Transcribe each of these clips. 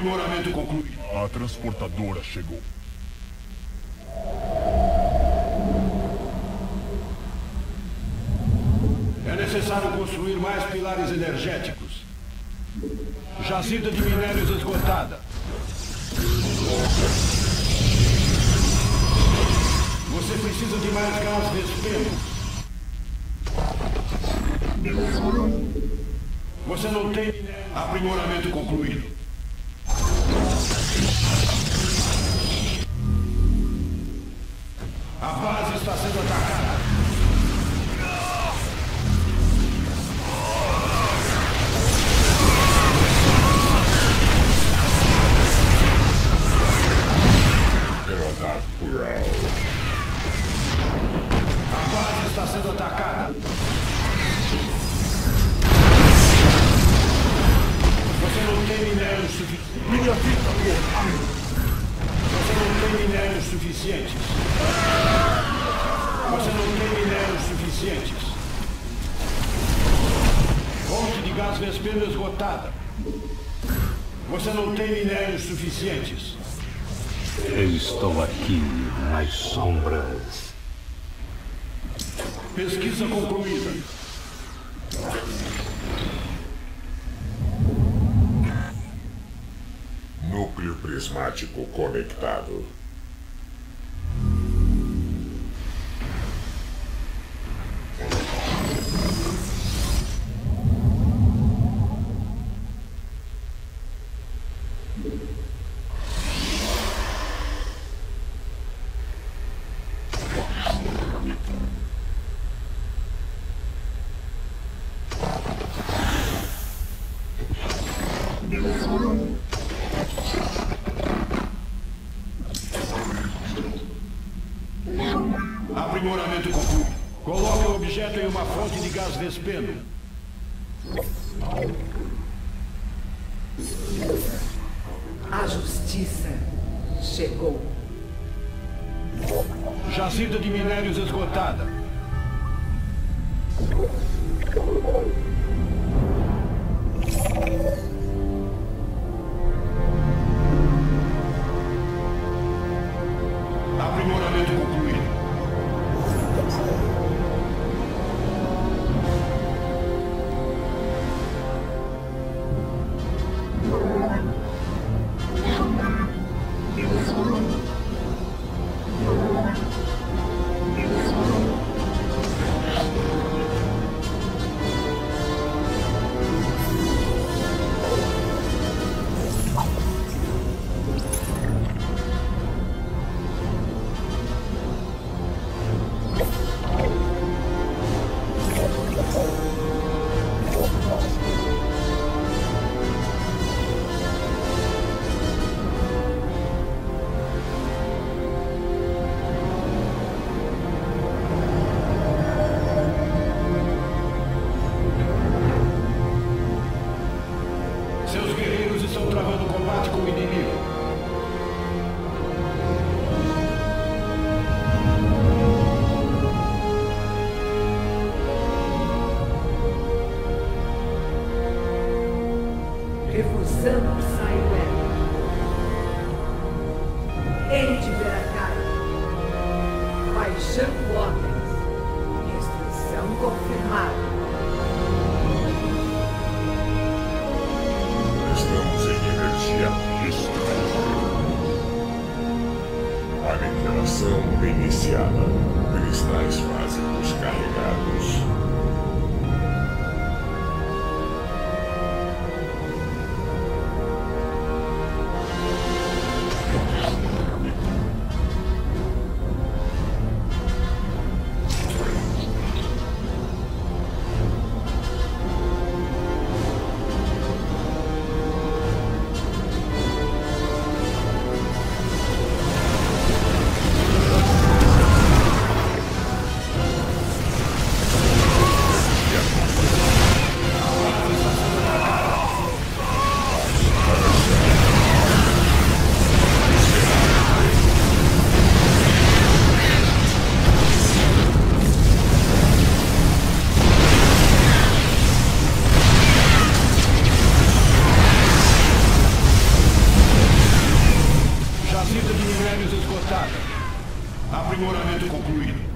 Aprimoramento concluído. A transportadora chegou. É necessário construir mais pilares energéticos. Jazida de minérios esgotada. Você precisa de mais gás vespeno. Você não tem. Aprimoramento concluído. Pesquisa concluída. Núcleo prismático conectado. Fonte de gás vespeno. A Seus guerreiros estão travando combate com o inimigo. Aniquilação iniciada. Cristais básicos carregados. Procedimento concluído.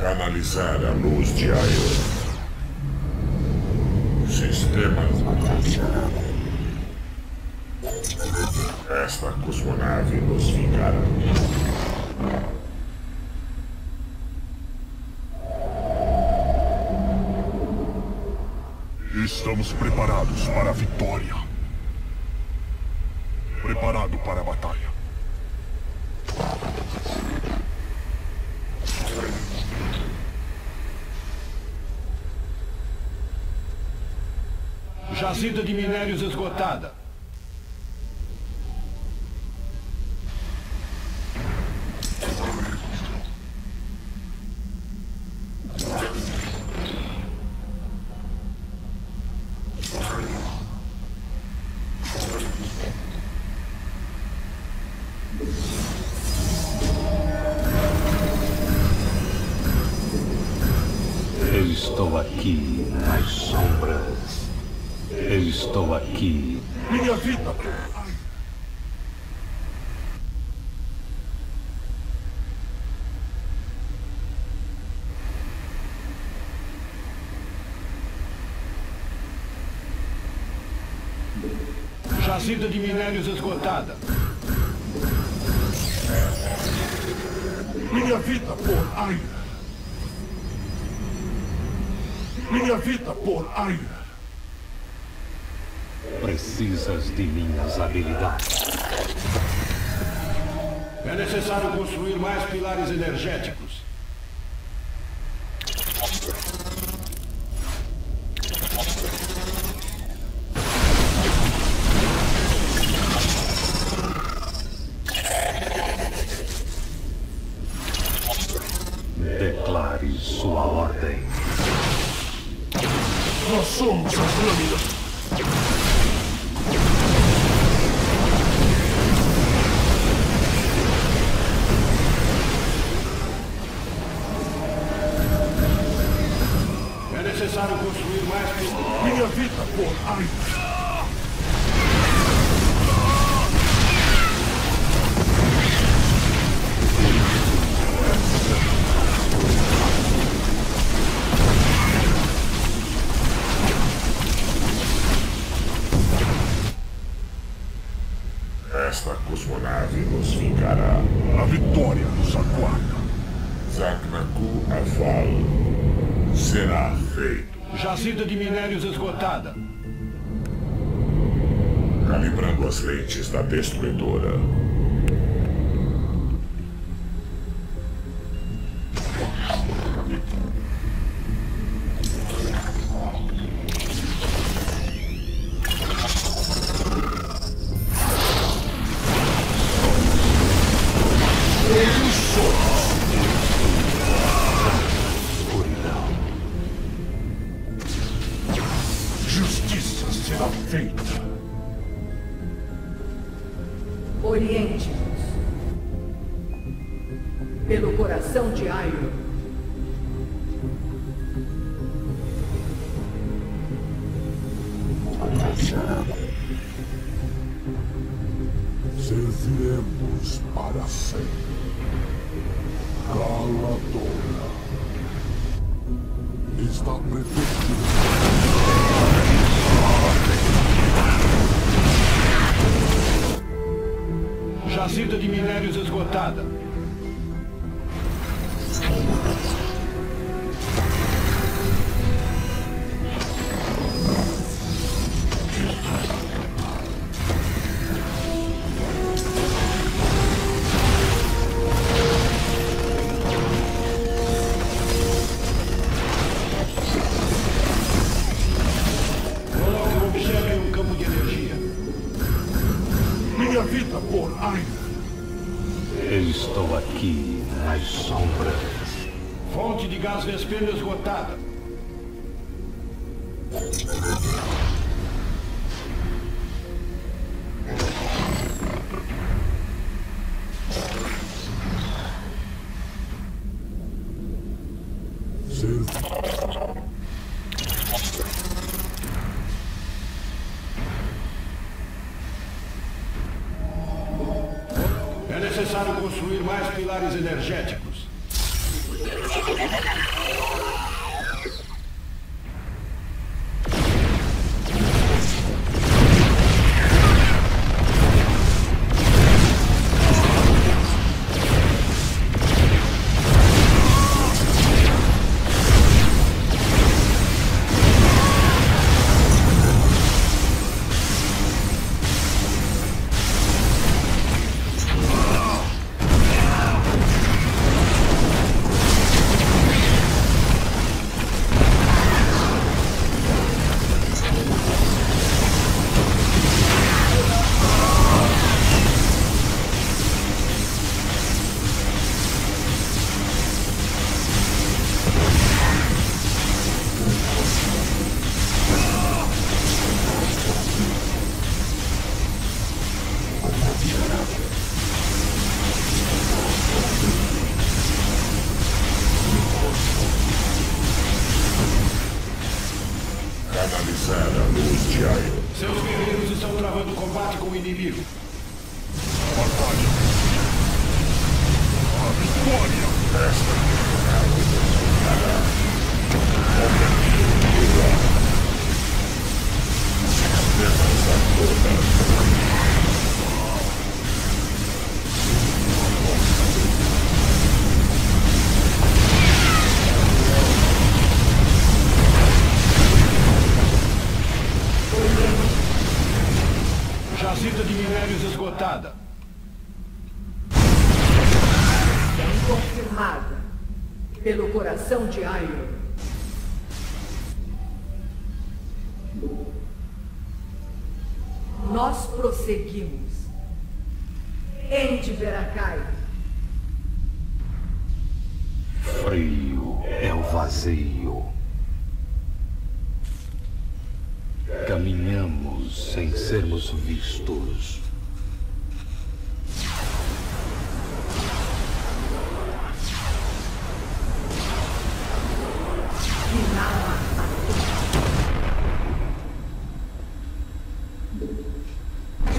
Canalizar a luz de Aion. Estamos preparados para a vitória. Preparado para a batalha. Jazida de minérios esgotada. Aqui nas sombras. Eu estou aqui. Minha vida! Jazida de minérios esgotada. Minha vida por Aira! Minha vida por Aira! Precisas de minhas habilidades. É necessário construir mais pilares energéticos. Necessário construir mais. Minha vida por Aira! Será feito. Jazida de minérios esgotada. Calibrando as lentes da destruidora. Feita! Oriente-nos. Pelo coração de Iron. Serviremos para sempre. Caladora. Está preferido. Jazida de minérios esgotada. Vida por Aira! Eu estou aqui nas sombras. Fonte de gás vespeno esgotada. Necessário construir mais pilares energéticos. Jazida Nós prosseguimos. Ende Verakai. Frio é o vazio. Caminhamos sem sermos vistos.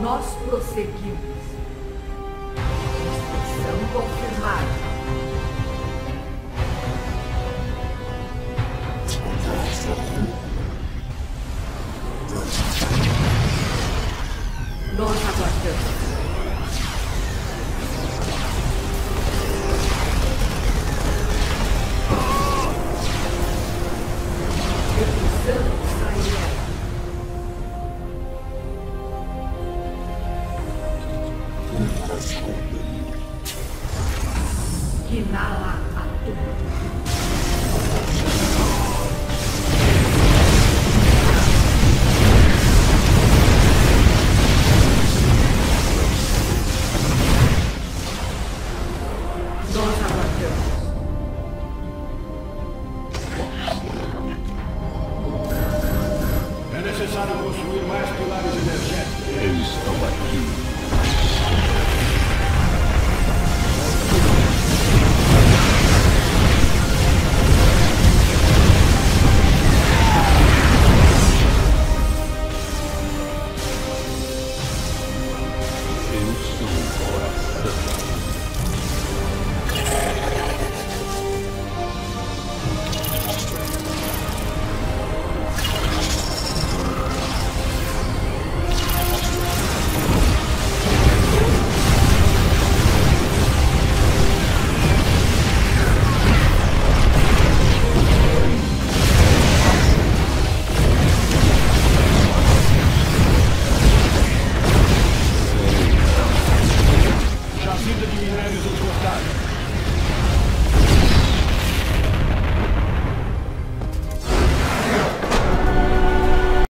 Nós prosseguimos. Missão confirmada. Nós aguardamos. necessário construir mais pilares energéticos. Eu estou aqui.